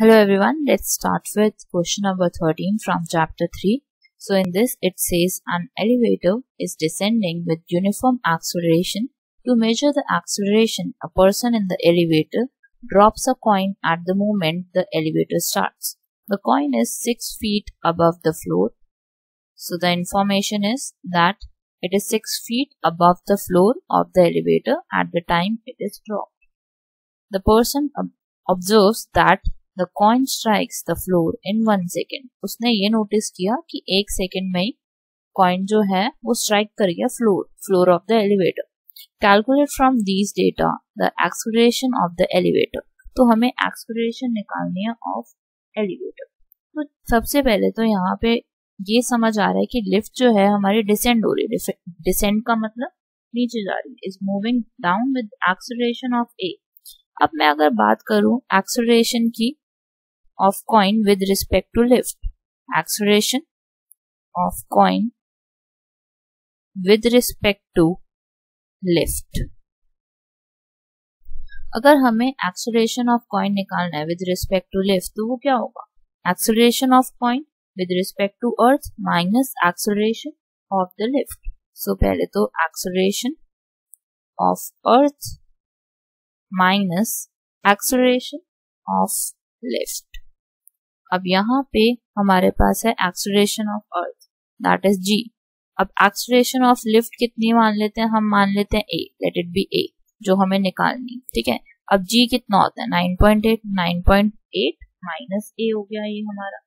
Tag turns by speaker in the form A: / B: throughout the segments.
A: Hello everyone, let's start with question number 13 from chapter 3. So in this it says an elevator is descending with uniform acceleration. To measure the acceleration, a person in the elevator drops a coin at the moment the elevator starts. The coin is 6 feet above the floor. So the information is that it is 6 feet above the floor of the elevator at the time it is dropped. The person observes that the coin strikes the floor in one second उसने ये notice किया कि एक second में coin जो है, वो strike कर गया floor floor of the elevator calculate from these data the acceleration of the elevator तो हमें एक्सलेशन निकालनी है ऑफ़ एलिवेटर तो सबसे पहले तो यहाँ पे ये समझ आ रहा है कि लिफ्ट जो है हमारी डिसेंड हो रही है। डिसेंड का मतलब नीचे जा रही है। Is moving down with acceleration of a अब मैं अगर बात करूँ एक्सलेशन की of coin with respect to lift. Acceleration of coin with respect to lift. अगर हमें एक्सलेशन ऑफ़ कॉइन निकालना है विद रिस्पेक्ट टू लिफ्ट तो वो क्या होगा acceleration of coin with respect to earth minus acceleration of the lift so पहले तो acceleration of earth minus acceleration of lift अब यहाँ पे हमारे पास है acceleration of earth that is g अब एक्सलेशन ऑफ़ लिफ्ट कितनी मान लेते हैं? हम मान लेते हैं a let it be a जो हमें निकालनी ठीक है? अब जी कितना होता है? 9.8 9.8 माइनस ए हो गया ये हमारा।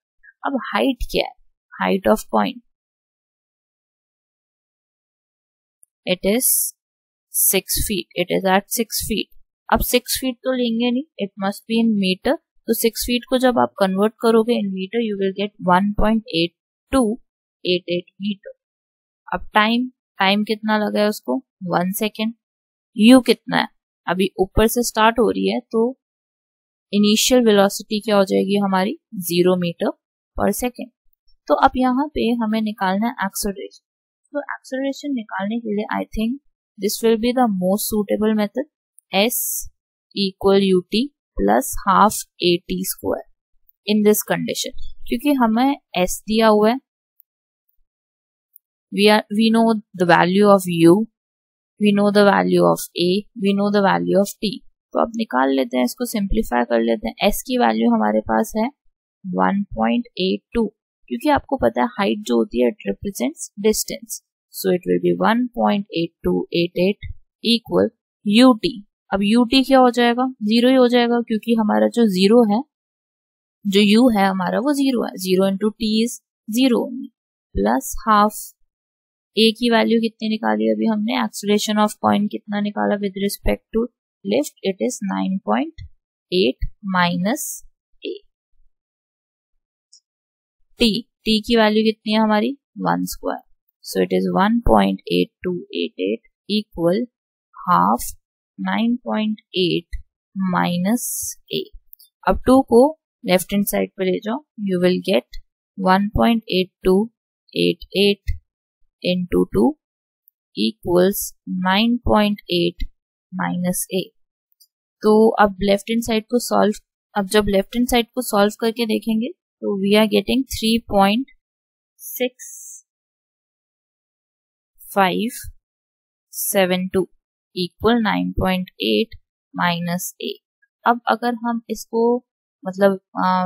A: अब हाइट क्या है? Height of point it is six feet it is eight six feet अब सिक्स फीट तो लेंगे नहीं. It must be in metre तो सिक्स फीट को जब आप कन्वर्ट करोगे in metre you will get one point eight two eight eight metre अब टाइम टाइम कितना लगा है उसको? वन सेकेंड यू कितना है? अभी ऊपर से स्टार्ट हो रही है तो इनिशियल वेलोसिटी क्या हो जाएगी हमारी? ज़ीरो मीटर पर सेकेंड तो अब यहाँ पे हमें निकालना है एक्सलरेशन तो एक्सलरेशन निकालने के लिए I think this will be the most suitable method s equal u t plus half a t square in this condition क्योंकि हमें एस दिया हुआ है we are we know the value of u we know the value of a we know the value of t तो अब निकाल लेते हैं, इसको सिंप्लीफाई कर लेते हैं। एस की वैल्यू हमारे पास है 1.82 क्योंकि आपको पता है हाइट जो होती है it represents distance so it will be 1.8288 equal t अब यू टी क्या हो जाएगा? ज़ीरो ही हो जाएगा क्योंकि हमारा जो ज़ीरो है, जो यू है हमारा वो ज़ीरो है। Zero into t is zero plus half a की वैल्यू कितनी निकाली अभी हमने? एक्सलेशन ऑफ़ पॉइंट कितना निकाला with respect to lift it is nine point eight minus a t t की वैल्यू कितनी है हमारी? One square so it is one point eight two eight eight equal half 9.8 minus a अब two को left hand side पर ले जाओ। You will get 1.8288 into 2 equals 9.8 minus a तो अब लेफ़्ट हैंड साइड को सॉल्व अब जब लेफ़्ट हैंड साइड को सॉल्व करके देखेंगे तो we are getting 3.6572 equal 9.8 minus a अब अगर हम इसको मतलब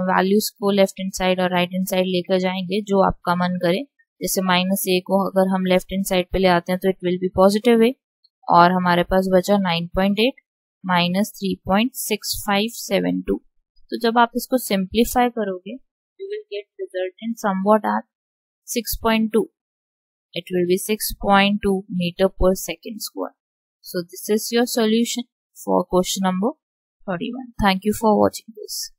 A: वैल्यूज़ को लेफ़्ट हैंड साइड और राइट हैंड साइड लेकर जाएँगे, जो आपका मन करे, जैसे माइनस ए को अगर हम लेफ़्ट हैंड साइड पे ले आते हैं तो it will be positive way और हमारे पास बचा 9.8 माइनस थ्री तो जब आप इसको सिंप्लीफाई करोगे you will get result in somewhat at 6.2 it will be 6.2 meter per second square. So this is your solution for question number 31. Thank you for watching this.